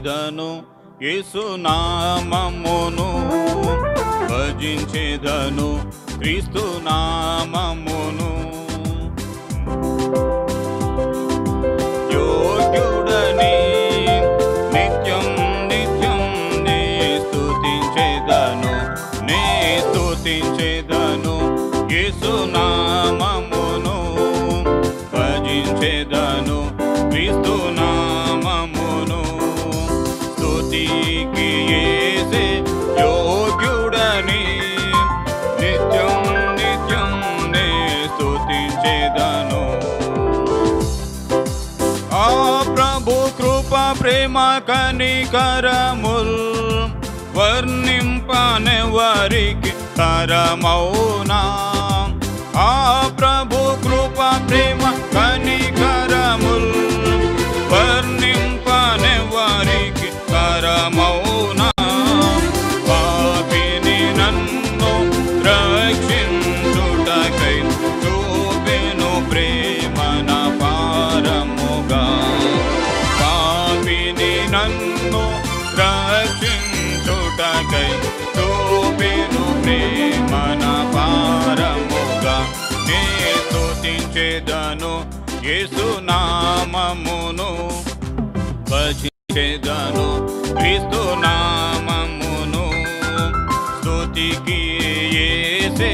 భజించేదను యేసునామమును భజించేదను క్రీస్తు నామమును. కృప ప్రేమ కనికరముల్ వర్ణింపనెవరికి తరమౌనా ఆ ప్రభు కృప ప్రేమ కనికరముల్ స్తుతించేదను యేసునామమును భజించేదను క్రీస్తు నామమును. స్తుతికి ఏసే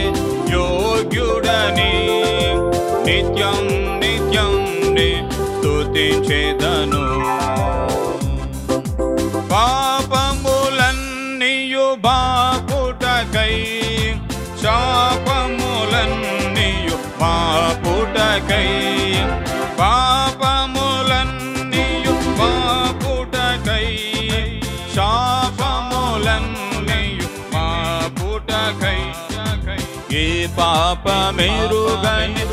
యోగ్యుడని. నిత్యం నిత్యం నే స్తుతించేదను. పాపమెరుగని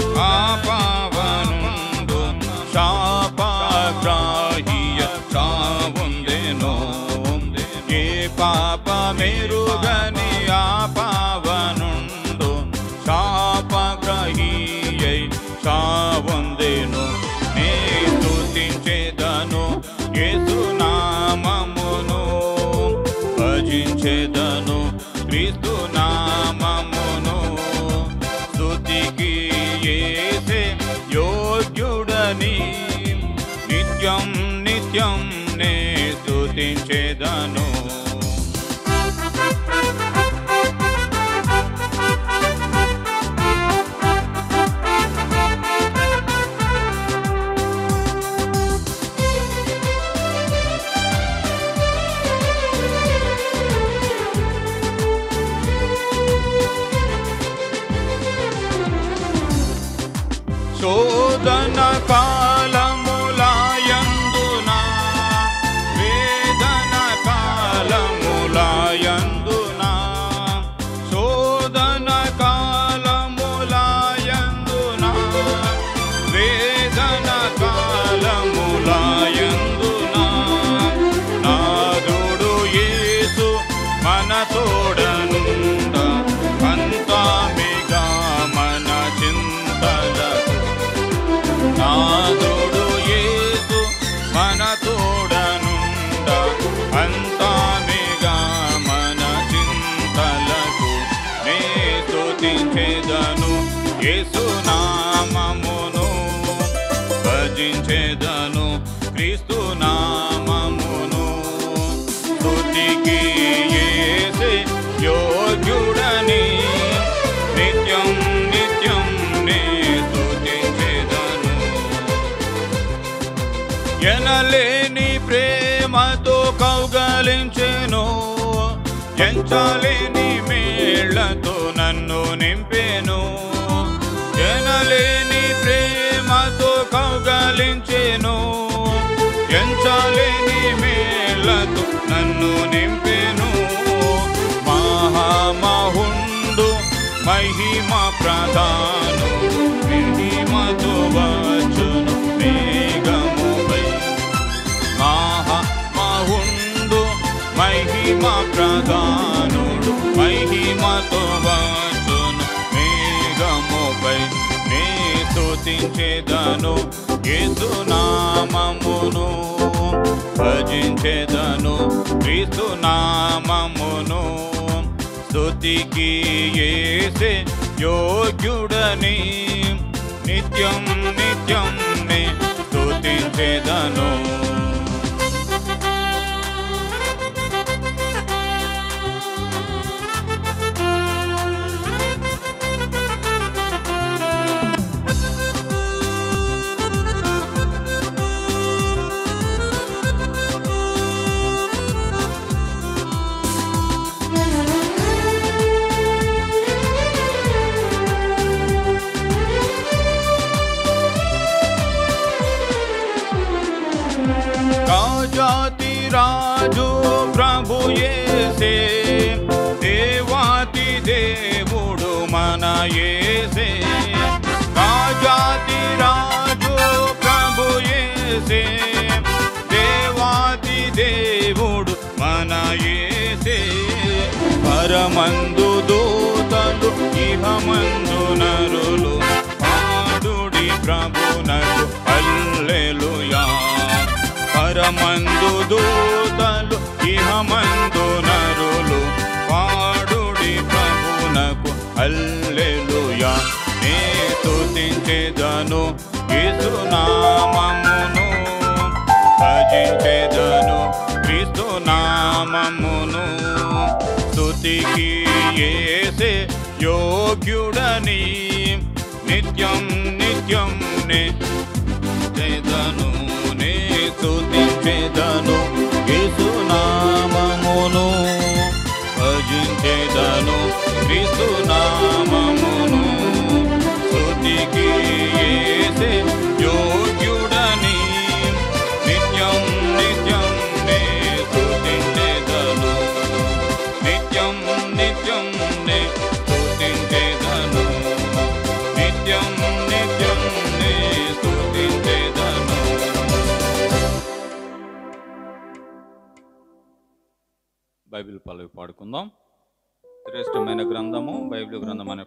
శోధన కాలములాయందున? వేదన కాలములాయందున? శోధన కాలములాయందున? వేదన కాలములాయందున? నాదుడు యేసు మన తోడనుండ యేసునామమును భజించేదను క్రీస్తు నామమును స్థుతికి యేసే యోగ్యుడని నిత్యం నిత్యం నే స్థుతించేదను ఎనలేని ప్రేమతో కౌగలించెను ఎంచాలేని మేళ్ళతో నన్ను నింపే చాలిని మేళ్ళతో నన్ను నింపెను. మహామహుండు మహిమ ప్రధాను మహిమతో వచ్చును మేఘముపై. మహా మహిమ ప్రధానుడు మహిమతో వచ్చును మేఘముపై. నే స్తుతించేదను యేసునామమును నామమును. భజించేదను క్రీస్తు నామమును. స్థుతికి ఏసే యోగ్యుడని. నిత్యం నిత్యం నే స్తుతించేదను రాజాతి రాజు ప్రభు యేసే. దేవాతి దేవుడు మన యేసే. రాజాతి రాజు ప్రభు యేసే. దేవాతి దేవుడు మన ఏసే పరమందు దూతలు ఇహమందు నరులు పాడుడి ప్రభునకు హల్లెలూయా పరమందు దూతలు ఇహమందు నరులు పాడుడి ప్రభునకు అల్లెలుయా నే తుతించేదను యేసునామమును భజించేదను క్రీస్తు నామమును. స్తుతికి యేసే యోగ్యుడని నిత్యం నిత్యం నే చేదను నే స్తుతించెదను యేసునామమును భజించెదను క్రీస్తు బైబిల్ పల్లవి పాడుకుందాం. శ్రేష్టమైన గ్రంథము బైబిల్ గ్రంథం అనే